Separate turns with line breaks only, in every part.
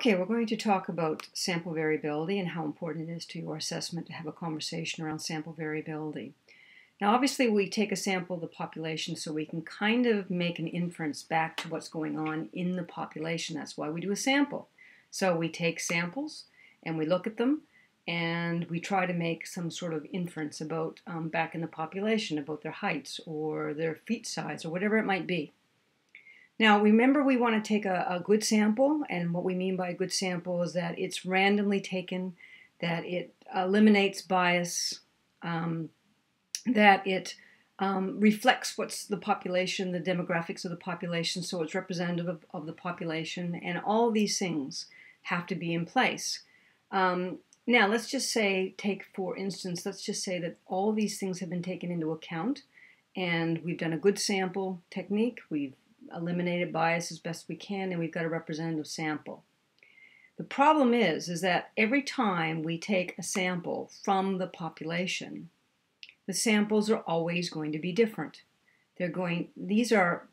Okay, we're going to talk about sample variability and how important it is to your assessment to have a conversation around sample variability. Now, obviously, we take a sample of the population so we can kind of make an inference back to what's going on in the population. That's why we do a sample. So we take samples and we look at them and we try to make some sort of inference about um, back in the population, about their heights or their feet size or whatever it might be. Now, remember we want to take a, a, good sample, and what we mean by a good sample is that it's randomly taken, that it eliminates bias, um, that it um, reflects what's the population, the demographics of the population, so it's representative of, of the population, and all these things have to be in place. Um, now, let's just say, take for instance, let's just say that all these things have been taken into account, and we've done a good sample technique, we've eliminated bias as best we can, and we've got a representative sample. The problem is, is that every time we take a sample from the population, the samples are always going to be different. They're going, these are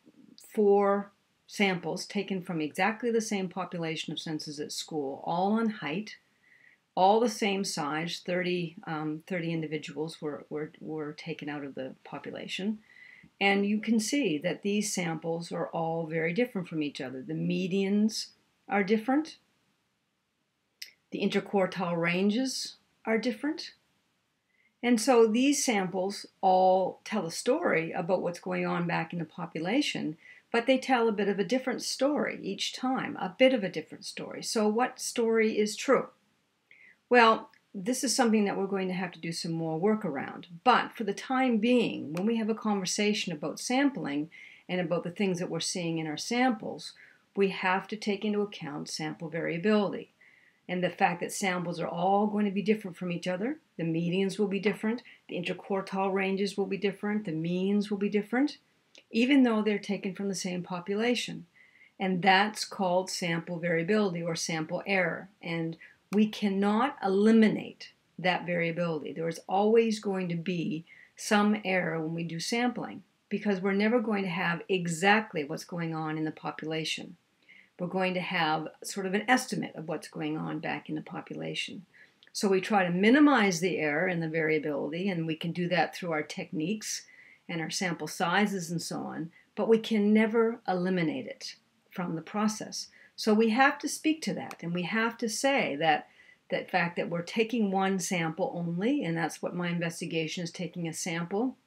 four samples taken from exactly the same population of Census at School, all on height, all the same size, 30, um, 30 individuals were, were, were taken out of the population. And you can see that these samples are all very different from each other. The medians are different. The interquartile ranges are different. And so these samples all tell a story about what's going on back in the population, but they tell a bit of a different story each time, a bit of a different story. So what story is true? Well, this is something that we're going to have to do some more work around. But for the time being, when we have a conversation about sampling and about the things that we're seeing in our samples, we have to take into account sample variability and the fact that samples are all going to be different from each other. The medians will be different, the interquartile ranges will be different, the means will be different, even though they're taken from the same population. And that's called sample variability or sample error. And we cannot eliminate that variability. There is always going to be some error when we do sampling because we're never going to have exactly what's going on in the population. We're going to have sort of an estimate of what's going on back in the population. So we try to minimize the error and the variability, and we can do that through our techniques and our sample sizes and so on, but we can never eliminate it from the process. So we have to speak to that and we have to say that that fact that we're taking one sample only, and that's what my investigation is taking a sample,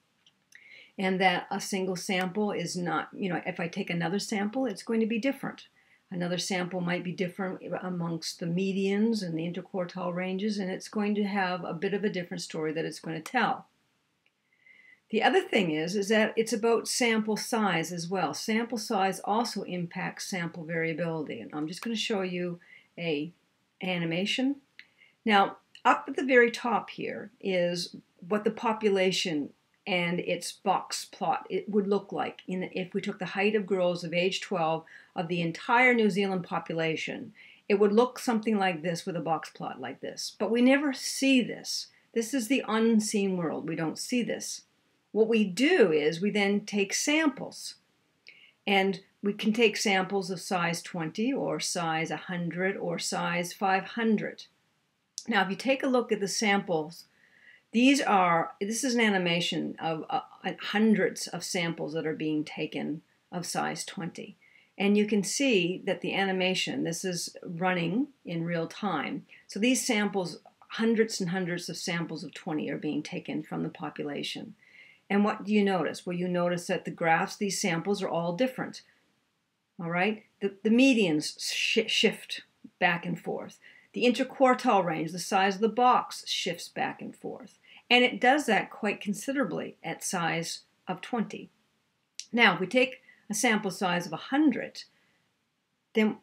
and that a single sample is not, you know, if I take another sample, it's going to be different. Another sample might be different amongst the medians and the interquartile ranges, and it's going to have a bit of a different story that it's going to tell. The other thing is, is that it's about sample size as well. Sample size also impacts sample variability. And I'm just going to show you a animation. Now, up at the very top here is what the population and its box plot it would look like in, if we took the height of girls of age 12 of the entire New Zealand population. It would look something like this with a box plot like this. But we never see this. This is the unseen world. We don't see this. What we do is we then take samples. And we can take samples of size 20 or size 100 or size 500. Now, if you take a look at the samples, these are, this is an animation of uh, hundreds of samples that are being taken of size 20. And you can see that the animation, this is running in real time. So these samples, hundreds and hundreds of samples of 20 are being taken from the population. And what do you notice? Well, you notice that the graphs, these samples are all different. All right? The, the medians sh shift back and forth. The interquartile range, the size of the box, shifts back and forth. And it does that quite considerably at size of 20. Now, if we take a sample size of 100, then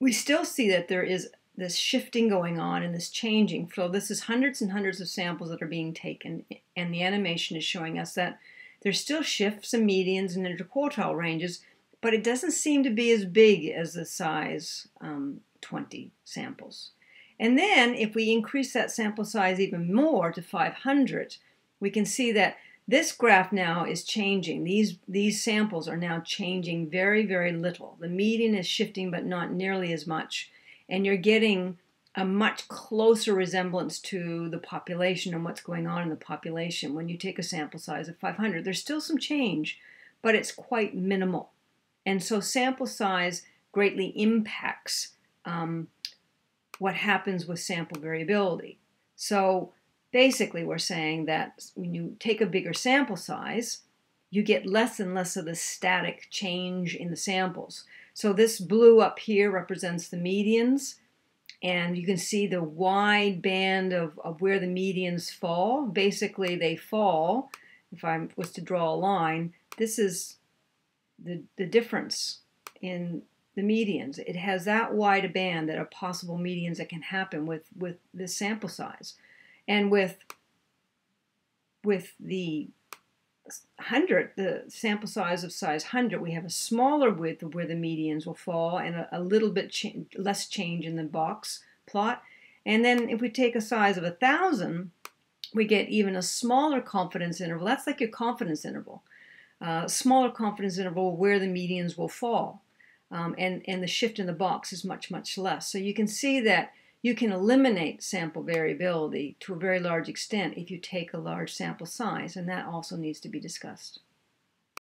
we still see that there is this shifting going on and this changing. So this is hundreds and hundreds of samples that are being taken, and the animation is showing us that there's still shifts and medians and interquartile ranges, but it doesn't seem to be as big as the size um, 20 samples. And then if we increase that sample size even more to 500, we can see that this graph now is changing. These, these samples are now changing very, very little. The median is shifting, but not nearly as much and you're getting a much closer resemblance to the population and what's going on in the population when you take a sample size of 500. There's still some change, but it's quite minimal. And so sample size greatly impacts um, what happens with sample variability. So basically, we're saying that when you take a bigger sample size, you get less and less of the static change in the samples. So this blue up here represents the medians, and you can see the wide band of, of where the medians fall. Basically, they fall. If I was to draw a line, this is the, the difference in the medians. It has that wide a band that are possible medians that can happen with, with this sample size. And with, with the 100, the sample size of size 100, we have a smaller width of where the medians will fall and a, a little bit cha less change in the box plot. And then if we take a size of 1,000, we get even a smaller confidence interval. That's like your confidence interval. Uh, smaller confidence interval where the medians will fall. Um, and, and the shift in the box is much, much less. So you can see that you can eliminate sample variability to a very large extent if you take a large sample size, and that also needs to be discussed.